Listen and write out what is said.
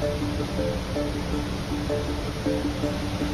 Música